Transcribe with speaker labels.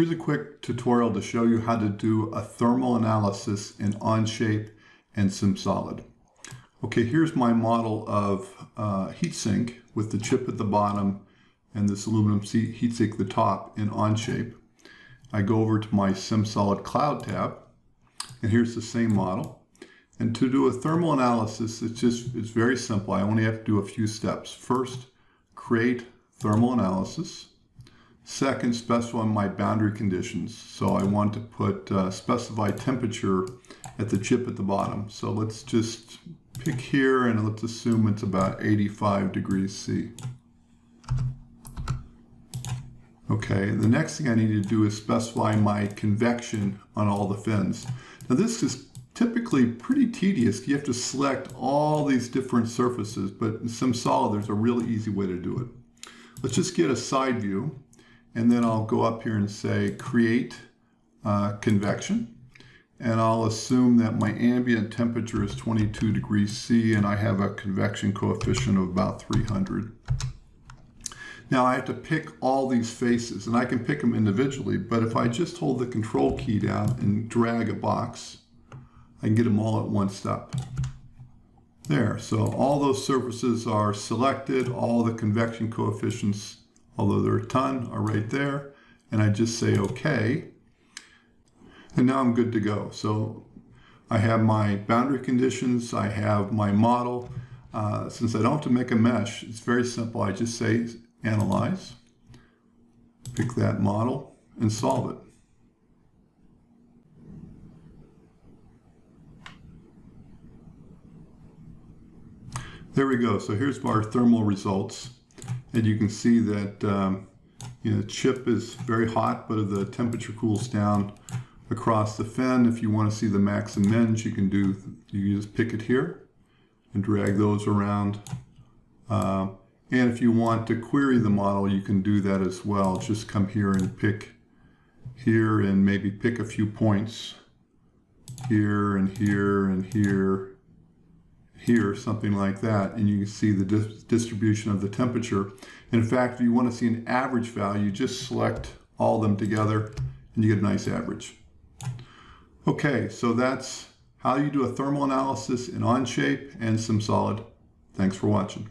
Speaker 1: Here's a quick tutorial to show you how to do a thermal analysis in Onshape and SimSolid. Okay, here's my model of uh, heatsink with the chip at the bottom and this aluminum heatsink at the top in Onshape. I go over to my SimSolid Cloud tab, and here's the same model. And to do a thermal analysis, it's just it's very simple. I only have to do a few steps. First, create thermal analysis. Second, specify my boundary conditions. So I want to put uh, specify temperature at the chip at the bottom. So let's just pick here and let's assume it's about 85 degrees C. Okay, the next thing I need to do is specify my convection on all the fins. Now this is typically pretty tedious. You have to select all these different surfaces, but in SimSolid there's a really easy way to do it. Let's just get a side view and then I'll go up here and say create uh, convection and I'll assume that my ambient temperature is 22 degrees C and I have a convection coefficient of about 300. Now I have to pick all these faces and I can pick them individually, but if I just hold the control key down and drag a box, I can get them all at one step. There, so all those surfaces are selected, all the convection coefficients although there are a ton, are right there. And I just say OK. And now I'm good to go. So I have my boundary conditions, I have my model. Uh, since I don't have to make a mesh, it's very simple. I just say analyze, pick that model, and solve it. There we go. So here's our thermal results. And you can see that um, you know, chip is very hot, but the temperature cools down across the fin. If you want to see the max and mins, you can do, you just pick it here and drag those around. Uh, and if you want to query the model, you can do that as well. Just come here and pick here and maybe pick a few points here and here and here here, something like that, and you can see the dis distribution of the temperature. In fact, if you want to see an average value, just select all of them together and you get a nice average. Okay, so that's how you do a thermal analysis in Onshape and SimSolid. Thanks for watching.